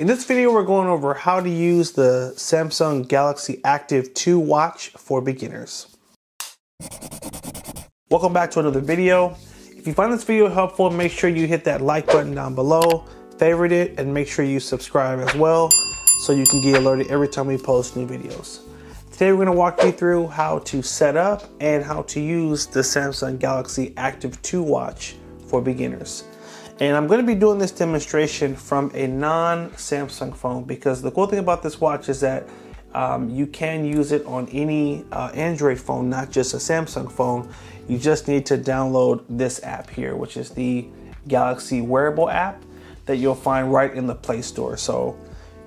In this video, we're going over how to use the Samsung Galaxy Active 2 watch for beginners. Welcome back to another video. If you find this video helpful, make sure you hit that like button down below, favorite it, and make sure you subscribe as well so you can get alerted every time we post new videos. Today we're going to walk you through how to set up and how to use the Samsung Galaxy Active 2 watch for beginners. And I'm going to be doing this demonstration from a non-Samsung phone because the cool thing about this watch is that um, you can use it on any uh, Android phone, not just a Samsung phone. You just need to download this app here, which is the Galaxy Wearable app that you'll find right in the Play Store. So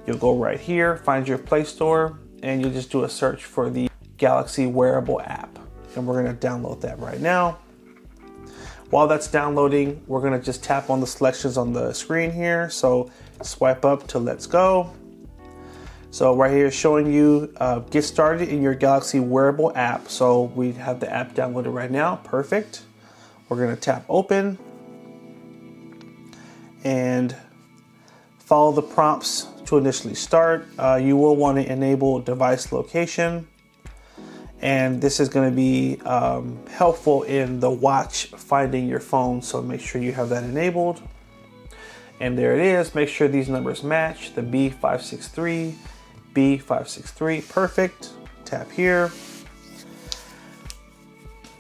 you'll go right here, find your Play Store, and you'll just do a search for the Galaxy Wearable app. And we're going to download that right now. While that's downloading, we're gonna just tap on the selections on the screen here. So swipe up to let's go. So right here showing you uh, get started in your Galaxy wearable app. So we have the app downloaded right now, perfect. We're gonna tap open and follow the prompts to initially start. Uh, you will wanna enable device location and this is going to be um, helpful in the watch finding your phone. So make sure you have that enabled. And there it is. Make sure these numbers match. The B563 B563 perfect. Tap here.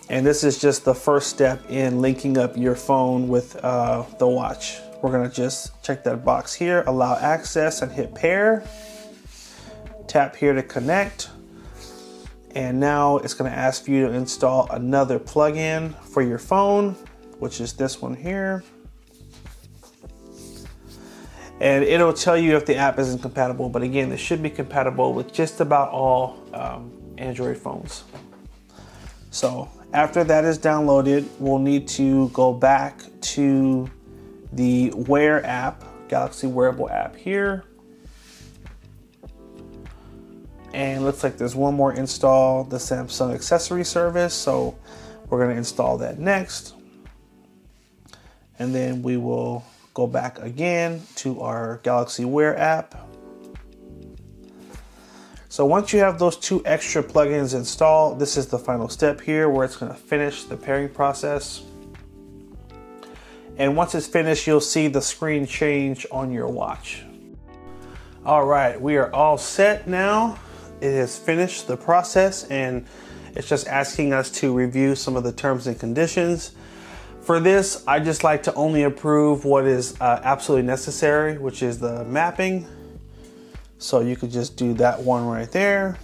And this is just the first step in linking up your phone with uh, the watch. We're gonna just check that box here. Allow access and hit pair. Tap here to connect and now it's going to ask for you to install another plugin for your phone, which is this one here. And it'll tell you if the app isn't compatible, but again, this should be compatible with just about all um, Android phones. So after that is downloaded, we'll need to go back to the Wear app, Galaxy Wearable app here and looks like there's one more install the Samsung accessory service. So we're going to install that next. And then we will go back again to our Galaxy Wear app. So once you have those two extra plugins installed this is the final step here where it's going to finish the pairing process. And once it's finished you'll see the screen change on your watch. All right we are all set now it has finished the process and it's just asking us to review some of the terms and conditions. For this, I just like to only approve what is uh, absolutely necessary, which is the mapping. So you could just do that one right there.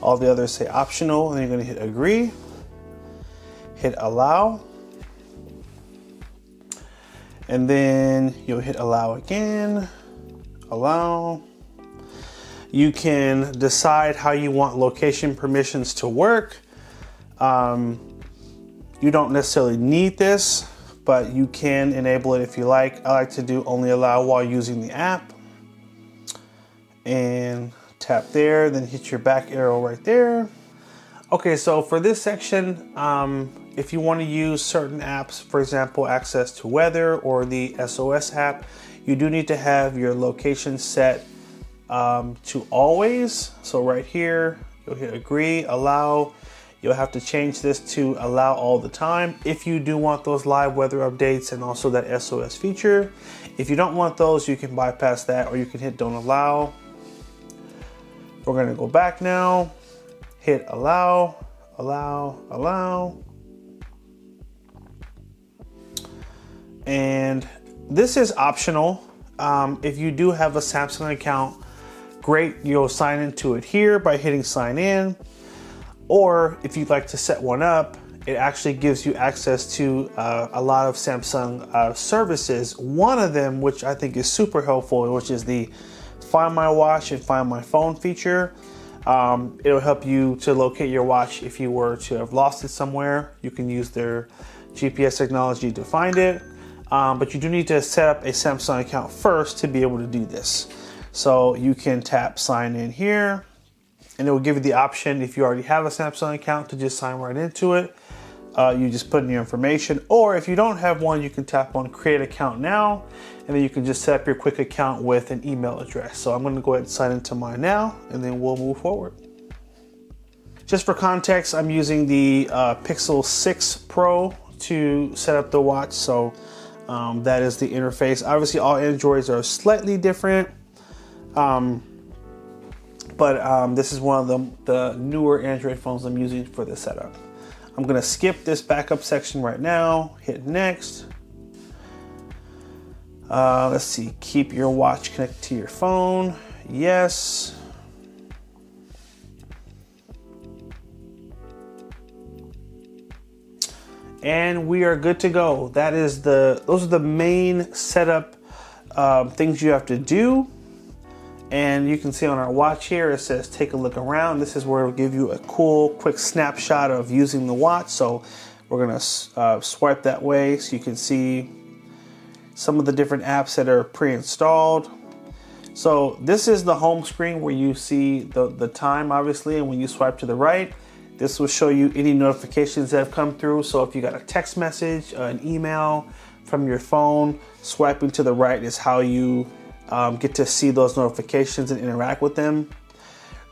All the others say optional, and you're gonna hit agree, hit allow, and then you'll hit allow again, allow, you can decide how you want location permissions to work. Um, you don't necessarily need this, but you can enable it if you like. I like to do only allow while using the app. And tap there, then hit your back arrow right there. Okay, so for this section, um, if you want to use certain apps, for example, access to weather or the SOS app, you do need to have your location set um, to always. So right here, you'll hit agree, allow. You'll have to change this to allow all the time if you do want those live weather updates and also that SOS feature. If you don't want those, you can bypass that or you can hit don't allow. We're gonna go back now, hit allow, allow, allow. And this is optional. Um, if you do have a Samsung account, great. You'll sign into it here by hitting sign in. Or if you'd like to set one up, it actually gives you access to uh, a lot of Samsung uh, services. One of them, which I think is super helpful, which is the Find My Watch and Find My Phone feature. Um, it'll help you to locate your watch if you were to have lost it somewhere. You can use their GPS technology to find it. Um, but you do need to set up a Samsung account first to be able to do this. So you can tap sign in here and it will give you the option if you already have a Samsung account to just sign right into it. uh, you just put in your information. Or if you don't have one, you can tap on create account now, and then you can just set up your quick account with an email address. So I'm gonna go ahead and sign into mine now, and then we'll move forward. Just for context, I'm using the uh, Pixel 6 Pro to set up the watch. So um, that is the interface. Obviously, all Androids are slightly different. Um, but um, this is one of the, the newer Android phones I'm using for this setup. I'm gonna skip this backup section right now, hit next. Uh, let's see, keep your watch connected to your phone. Yes. and we are good to go. That is the those are the main setup um, things you have to do. And you can see on our watch here it says take a look around. This is where it'll give you a cool quick snapshot of using the watch. So we're gonna uh, swipe that way so you can see some of the different apps that are pre-installed. So this is the home screen where you see the, the time obviously and when you swipe to the right this will show you any notifications that have come through. So if you got a text message, an email from your phone, swiping to the right is how you um, get to see those notifications and interact with them.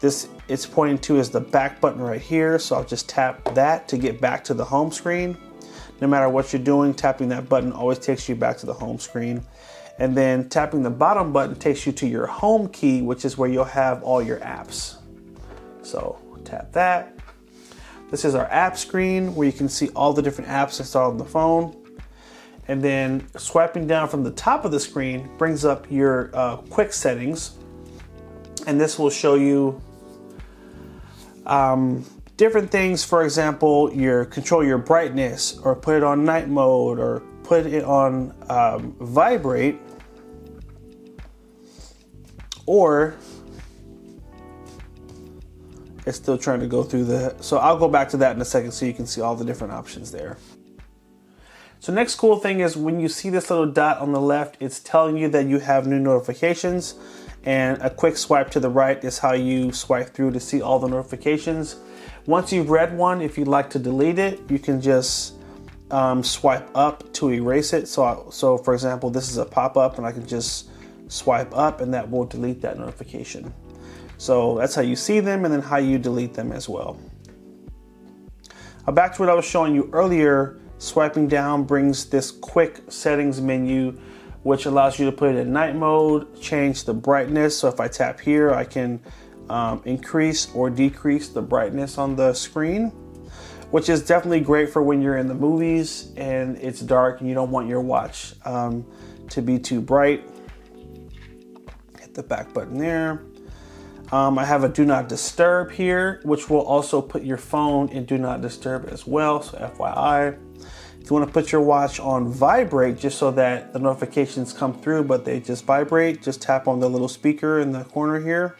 This it's pointing to is the back button right here. So I'll just tap that to get back to the home screen. No matter what you're doing, tapping that button always takes you back to the home screen. And then tapping the bottom button takes you to your home key, which is where you'll have all your apps. So tap that. This is our app screen where you can see all the different apps installed on the phone. And then swiping down from the top of the screen brings up your uh, quick settings. And this will show you um, different things. For example, your control your brightness or put it on night mode or put it on um, vibrate or it's still trying to go through the, so I'll go back to that in a second so you can see all the different options there. So next cool thing is when you see this little dot on the left, it's telling you that you have new notifications and a quick swipe to the right is how you swipe through to see all the notifications. Once you've read one, if you'd like to delete it, you can just um, swipe up to erase it. So, so for example, this is a pop-up and I can just swipe up and that will delete that notification. So that's how you see them and then how you delete them as well. Now back to what I was showing you earlier, swiping down brings this quick settings menu which allows you to put it in night mode, change the brightness. So if I tap here, I can um, increase or decrease the brightness on the screen, which is definitely great for when you're in the movies and it's dark and you don't want your watch um, to be too bright. Hit the back button there. Um, I have a do not disturb here, which will also put your phone in do not disturb as well. So FYI, you want to put your watch on vibrate just so that the notifications come through, but they just vibrate, just tap on the little speaker in the corner here.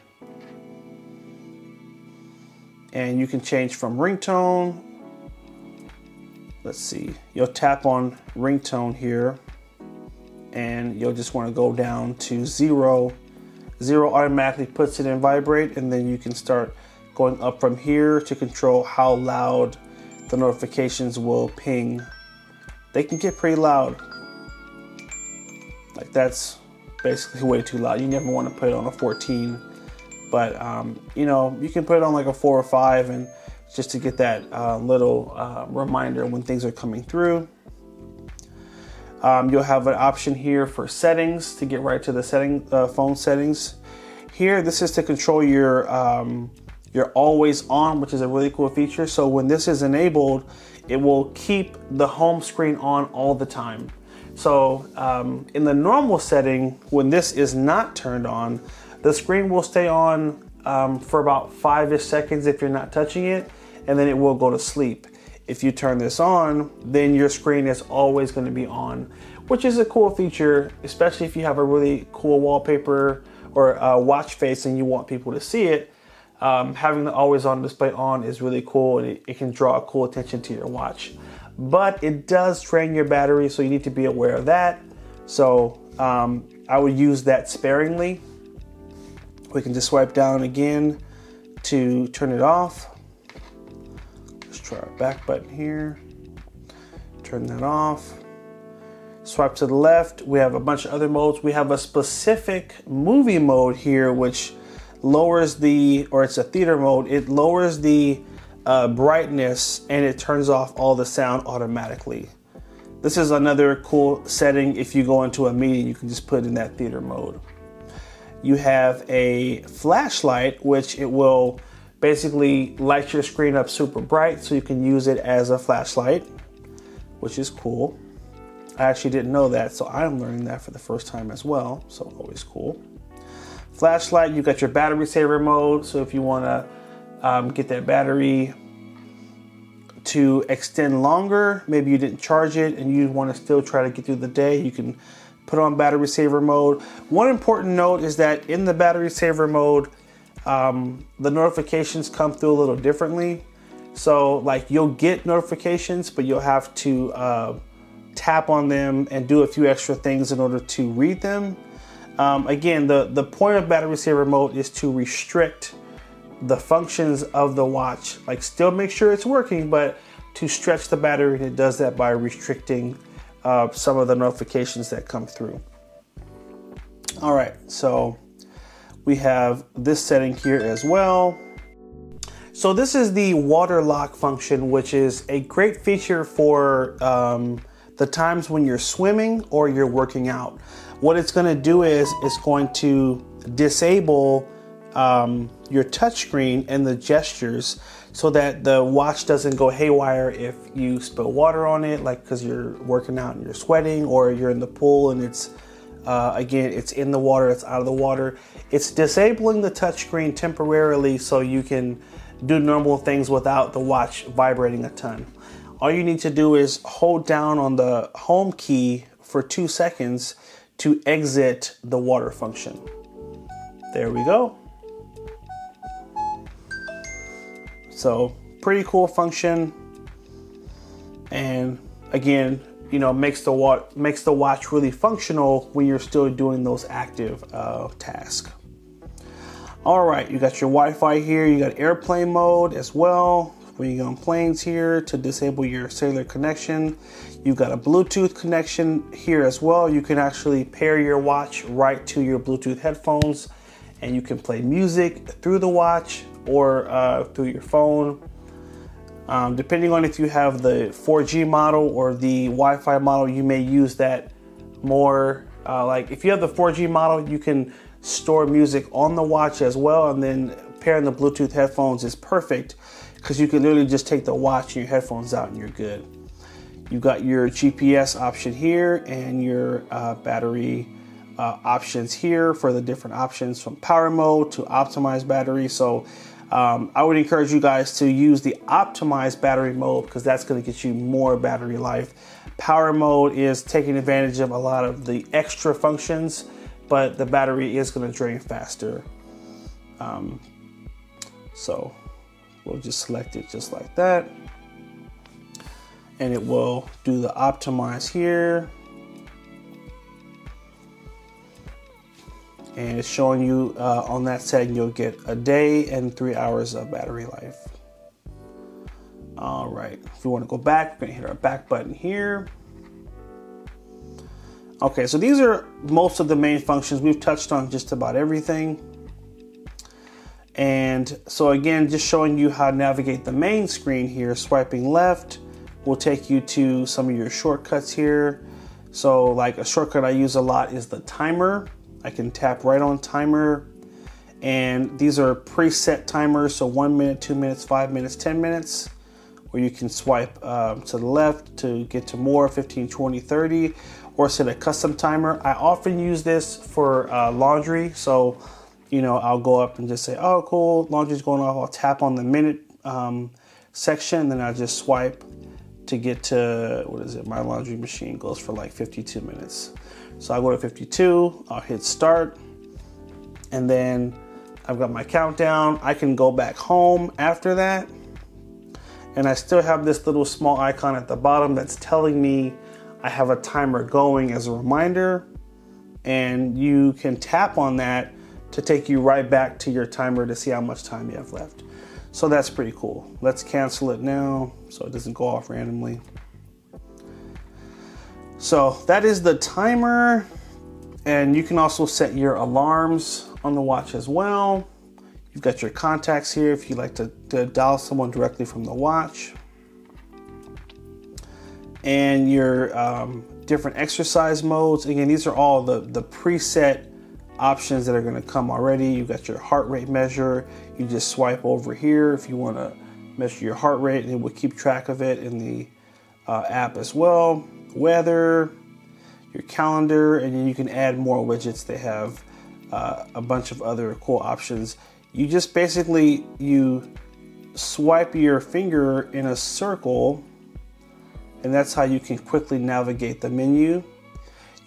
And you can change from ringtone. Let's see, you'll tap on ringtone here and you'll just want to go down to zero Zero automatically puts it in vibrate and then you can start going up from here to control how loud the notifications will ping. They can get pretty loud. Like that's basically way too loud. You never want to put it on a 14, but um, you know, you can put it on like a four or five and just to get that uh, little uh, reminder when things are coming through. Um, you'll have an option here for settings to get right to the setting uh, phone settings. Here, this is to control your um, your always on, which is a really cool feature. So when this is enabled, it will keep the home screen on all the time. So um, in the normal setting, when this is not turned on, the screen will stay on um, for about five-ish seconds if you're not touching it, and then it will go to sleep. If you turn this on, then your screen is always going to be on, which is a cool feature, especially if you have a really cool wallpaper or a watch face and you want people to see it. Um, having the always on display on is really cool and it, it can draw cool attention to your watch. But it does drain your battery, so you need to be aware of that. So um, I would use that sparingly. We can just swipe down again to turn it off Let's try our back button here. Turn that off. Swipe to the left. We have a bunch of other modes. We have a specific movie mode here, which lowers the, or it's a theater mode. It lowers the uh, brightness and it turns off all the sound automatically. This is another cool setting. If you go into a meeting, you can just put in that theater mode. You have a flashlight, which it will basically light your screen up super bright so you can use it as a flashlight, which is cool. I actually didn't know that, so I'm learning that for the first time as well, so always cool. Flashlight, You've got your battery saver mode, so if you want to um, get that battery to extend longer. Maybe you didn't charge it and you want to still try to get through the day. You can put on battery saver mode. One important note is that in the battery saver mode, um, the notifications come through a little differently. So, like, you'll get notifications, but you'll have to uh, tap on them and do a few extra things in order to read them. Um, again, the, the point of battery saver mode is to restrict the functions of the watch. Like still make sure it's working, but to stretch the battery, and it does that by restricting uh, some of the notifications that come through. All right, so we have this setting here as well. So this is the water lock function, which is a great feature for um, the times when you're swimming or you're working out. What it's going to do is it's going to disable um, your touchscreen and the gestures so that the watch doesn't go haywire if you spill water on it, like because you're working out and you're sweating, or you're in the pool and it's uh, again it's in the water, it's out of the water. It's disabling the touchscreen temporarily so you can do normal things without the watch vibrating a ton. All you need to do is hold down on the home key for two seconds to exit the water function. There we go. So pretty cool function. And again, you know, makes the watch makes the watch really functional when you're still doing those active uh, tasks. All right, you got your Wi-Fi here. You got airplane mode as well when you go on planes here to disable your cellular connection. You've got a Bluetooth connection here as well. You can actually pair your watch right to your Bluetooth headphones and you can play music through the watch or uh, through your phone. Um, depending on if you have the 4G model or the Wi Fi model, you may use that more. Uh, like if you have the 4G model, you can store music on the watch as well, and then pairing the Bluetooth headphones is perfect because you can literally just take the watch and your headphones out and you're good. You got your GPS option here and your uh, battery uh, options here for the different options from power mode to optimized battery. So um, I would encourage you guys to use the optimized battery mode because that's going to get you more battery life. Power mode is taking advantage of a lot of the extra functions, but the battery is going to drain faster. Um, so we'll just select it just like that. And it will do the optimize here. and it's showing you uh, on that setting you'll get a day and three hours of battery life. All right, if we want to go back, we're to hit our back button here. Okay, so these are most of the main functions. We've touched on just about everything. And so again, just showing you how to navigate the main screen here, swiping left will take you to some of your shortcuts here. So like a shortcut I use a lot is the timer. I can tap right on timer and these are preset timers so one minute two minutes five minutes 10 minutes or you can swipe uh, to the left to get to more 15 20 30 or set a custom timer i often use this for uh, laundry so you know i'll go up and just say oh cool laundry's going off. I'll tap on the minute um, section then i just swipe to get to what is it? My laundry machine goes for like 52 minutes. So I go to 52, I'll hit start, and then I've got my countdown. I can go back home after that, and I still have this little small icon at the bottom that's telling me I have a timer going as a reminder, and you can tap on that to take you right back to your timer to see how much time you have left. So that's pretty cool. Let's cancel it now so it doesn't go off randomly. So that is the timer. And you can also set your alarms on the watch as well. You've got your contacts here if you'd like to, to dial someone directly from the watch. And your um, different exercise modes. Again, these are all the, the preset options that are going to come already. You've got your heart rate measure. You just swipe over here if you want to measure your heart rate, and it will keep track of it in the uh, app as well. Weather, your calendar, and then you can add more widgets. They have uh, a bunch of other cool options. You just basically you swipe your finger in a circle, and that's how you can quickly navigate the menu.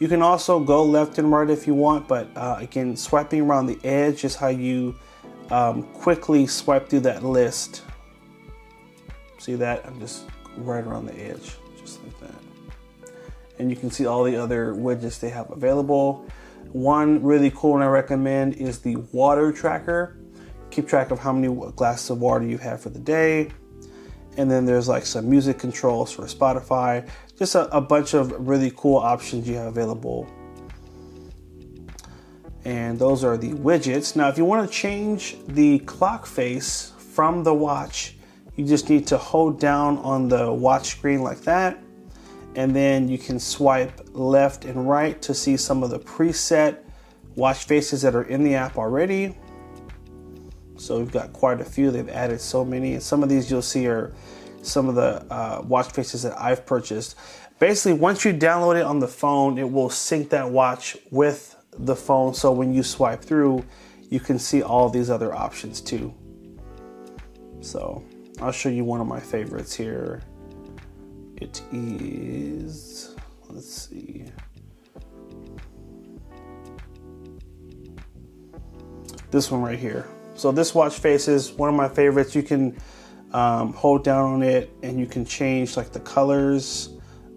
You can also go left and right if you want, but uh, again, swiping around the edge is how you um, quickly swipe through that list. See that? I'm just right around the edge, just like that. And you can see all the other widgets they have available. One really cool one I recommend is the water tracker. Keep track of how many glasses of water you have for the day. And then there's like some music controls for Spotify just a, a bunch of really cool options you have available. And those are the widgets. Now, if you want to change the clock face from the watch, you just need to hold down on the watch screen like that. And then you can swipe left and right to see some of the preset watch faces that are in the app already. So we've got quite a few. They've added so many. And some of these you'll see are some of the uh, watch faces that I've purchased. Basically, once you download it on the phone, it will sync that watch with the phone. So when you swipe through, you can see all these other options too. So I'll show you one of my favorites here. It is, let's see. This one right here. So this watch face is one of my favorites. You can um, hold down on it and you can change like the colors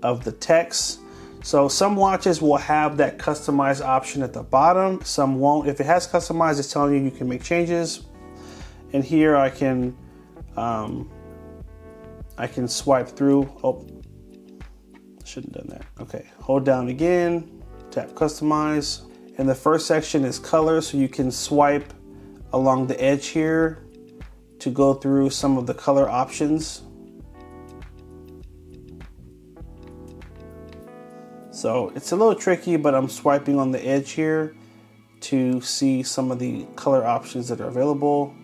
of the text. So some watches will have that customized option at the bottom, some won't. If it has customized, it's telling you you can make changes. And here I can um, I can swipe through. Oh, shouldn't have done that. Okay, hold down again, tap customize. And the first section is color, so you can swipe along the edge here to go through some of the color options. So it's a little tricky, but I'm swiping on the edge here to see some of the color options that are available.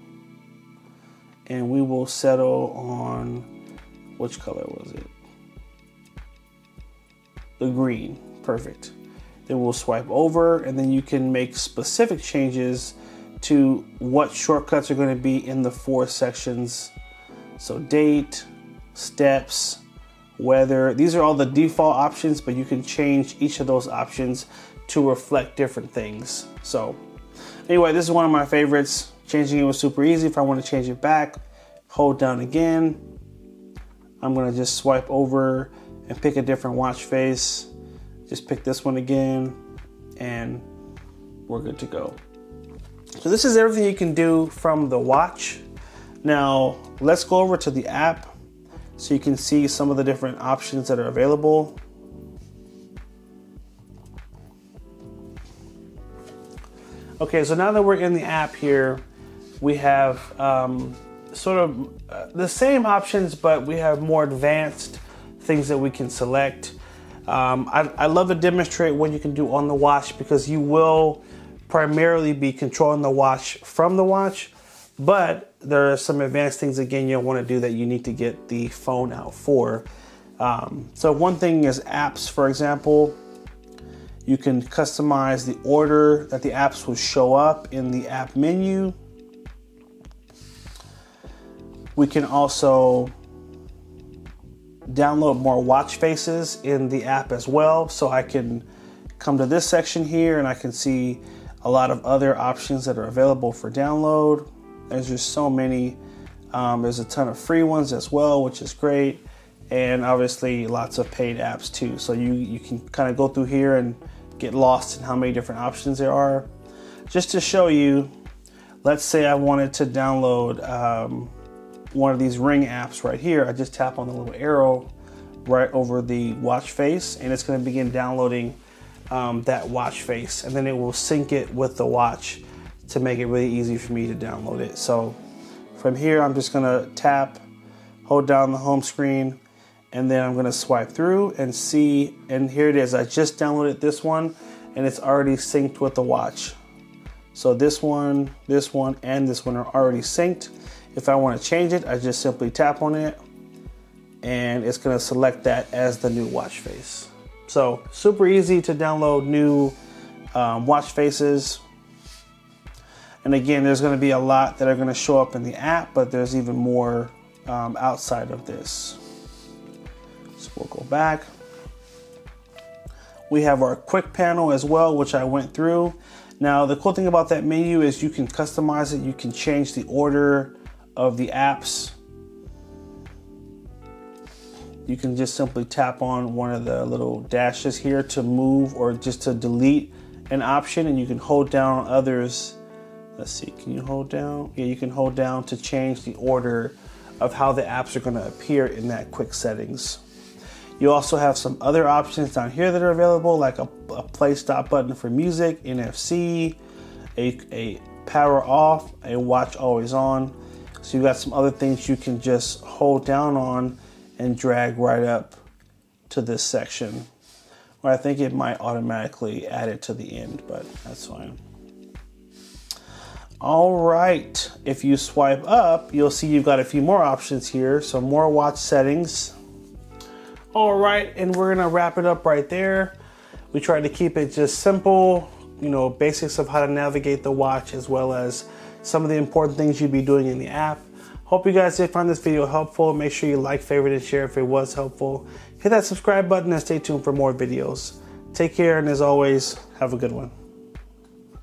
And we will settle on, which color was it? The green, perfect. Then we'll swipe over and then you can make specific changes to what shortcuts are going to be in the four sections. So date, steps, weather. These are all the default options, but you can change each of those options to reflect different things. So anyway, this is one of my favorites. Changing it was super easy. If I want to change it back, hold down again. I'm going to just swipe over and pick a different watch face. Just pick this one again and we're good to go. So this is everything you can do from the watch. Now let's go over to the app so you can see some of the different options that are available. Okay, so now that we're in the app here, we have um, sort of uh, the same options, but we have more advanced things that we can select. Um, I, I love to demonstrate what you can do on the watch because you will primarily be controlling the watch from the watch, but there are some advanced things again you'll want to do that you need to get the phone out for. Um, so one thing is apps, for example. You can customize the order that the apps will show up in the app menu. We can also download more watch faces in the app as well. So I can come to this section here and I can see a lot of other options that are available for download. There's just so many. Um, there's a ton of free ones as well, which is great, and obviously lots of paid apps too. So you you can kind of go through here and get lost in how many different options there are. Just to show you, let's say I wanted to download um, one of these ring apps right here. I just tap on the little arrow right over the watch face and it's going to begin downloading um, that watch face and then it will sync it with the watch to make it really easy for me to download it. So from here, I'm just gonna tap, hold down the home screen, and then I'm gonna swipe through and see, and here it is. I just downloaded this one and it's already synced with the watch. So this one, this one, and this one are already synced. If I wanna change it, I just simply tap on it and it's gonna select that as the new watch face. So super easy to download new um, watch faces and again, there's going to be a lot that are going to show up in the app, but there's even more um, outside of this. So we'll go back. We have our quick panel as well, which I went through. Now, the cool thing about that menu is you can customize it. You can change the order of the apps. You can just simply tap on one of the little dashes here to move or just to delete an option, and you can hold down others Let's see, can you hold down? Yeah, you can hold down to change the order of how the apps are going to appear in that quick settings. You also have some other options down here that are available, like a, a play stop button for music, NFC, a, a power off, a watch always on. So you got some other things you can just hold down on and drag right up to this section. Or I think it might automatically add it to the end, but that's fine. All right, if you swipe up, you'll see you've got a few more options here. So more watch settings. All right, and we're gonna wrap it up right there. We tried to keep it just simple, you know, basics of how to navigate the watch as well as some of the important things you'd be doing in the app. Hope you guys did find this video helpful. Make sure you like, favorite, and share if it was helpful. Hit that subscribe button and stay tuned for more videos. Take care, and as always, have a good one.